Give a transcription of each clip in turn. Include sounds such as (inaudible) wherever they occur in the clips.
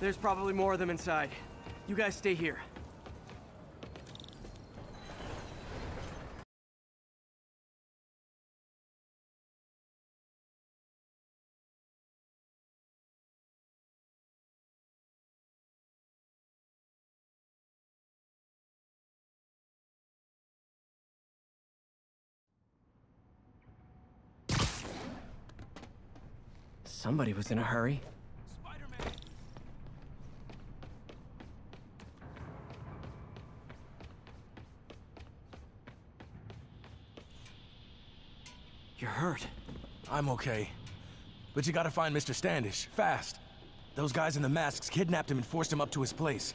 There's probably more of them inside. You guys stay here. Somebody was in a hurry. You're hurt. I'm okay. But you gotta find Mr. Standish, fast. Those guys in the masks kidnapped him and forced him up to his place.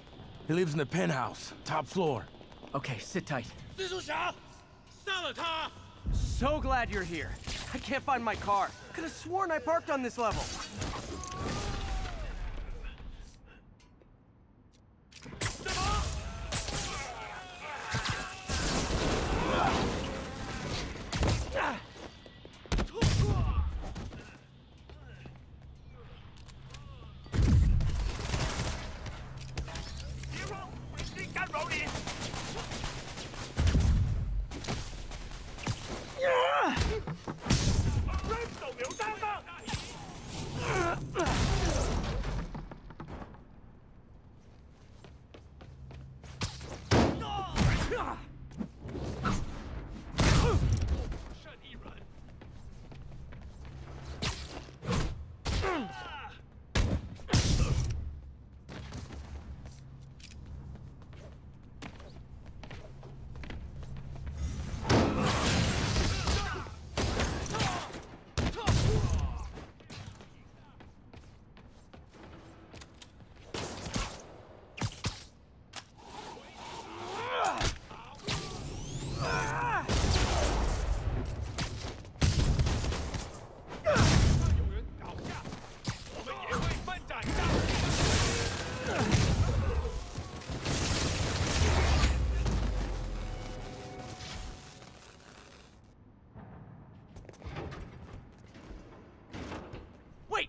He lives in the penthouse, top floor. Okay, sit tight. So glad you're here. I can't find my car. Could have sworn I parked on this level.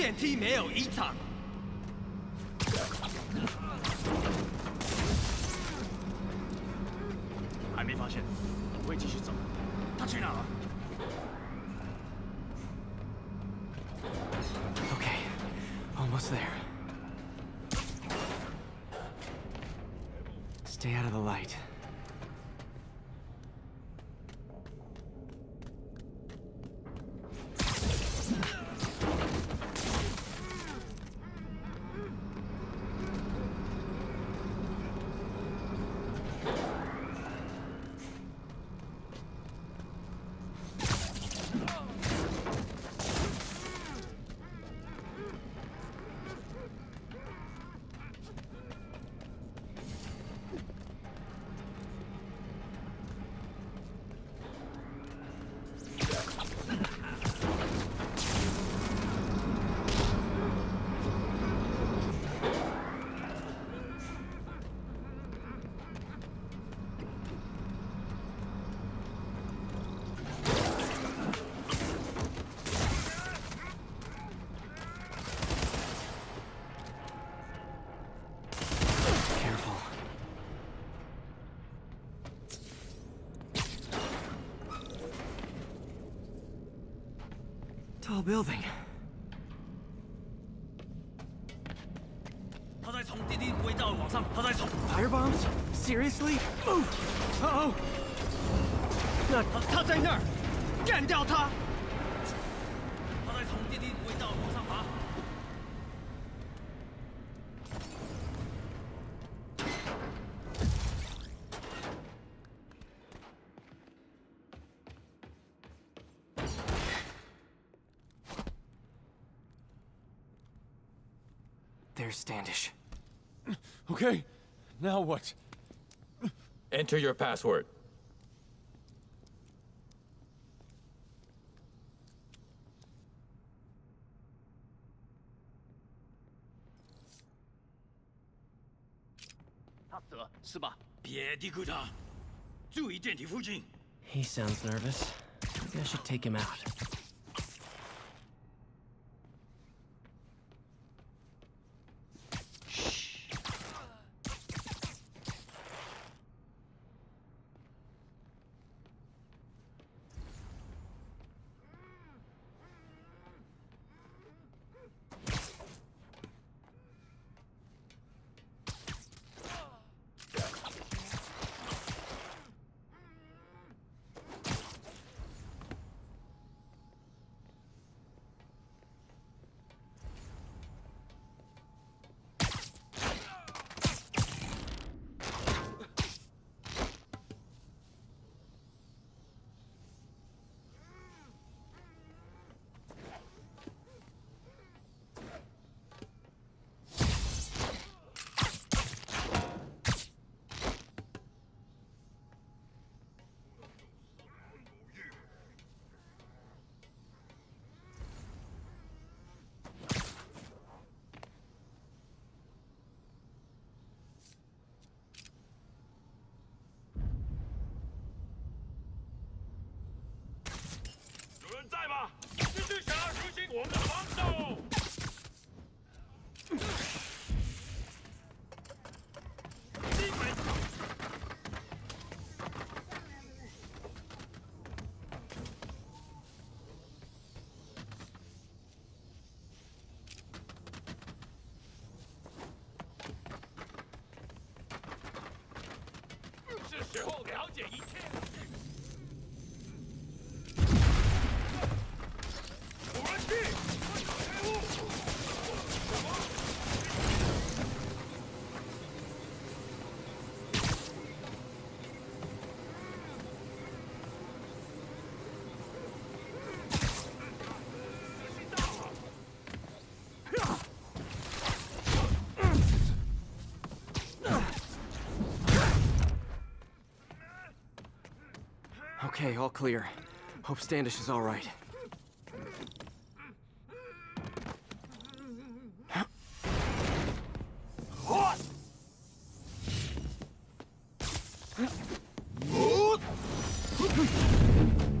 电梯没有异常。还没发现，我会继续走。他去哪了？ Okay, almost there. Stay out of the light. tall building. 他在从地底轨道往上，他在从 Fire bombs? Seriously? Move! Uh-oh! Not 他他在那儿，干掉他！他 There's Standish. Okay, now what? Enter your password. He sounds nervous. Maybe I should take him out. 蜘蛛侠入侵我们的防守。是时候了解一切。Okay, all clear. Hope Standish is all right. (laughs)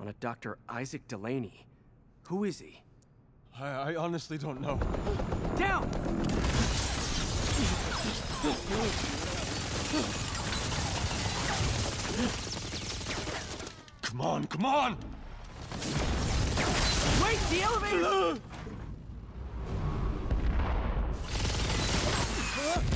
On a Dr. Isaac Delaney. Who is he? I, I honestly don't know. Down! Come on, come on! Wait, the elevator! (gasps)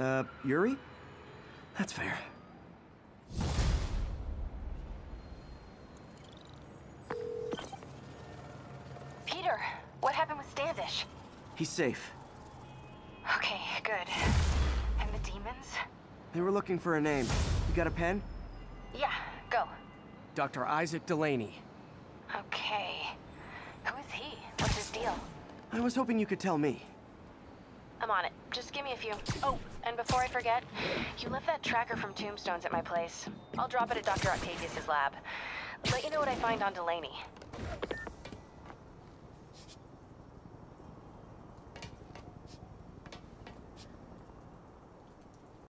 Uh, Yuri? That's fair. Peter, what happened with Standish? He's safe. Okay, good. And the demons? They were looking for a name. You got a pen? Yeah, go. Dr. Isaac Delaney. Okay. Who is he? What's his deal? I was hoping you could tell me. I'm on it. Just give me a few. Oh, and before I forget, you left that tracker from Tombstones at my place. I'll drop it at Dr. Octavius's lab. Let you know what I find on Delaney.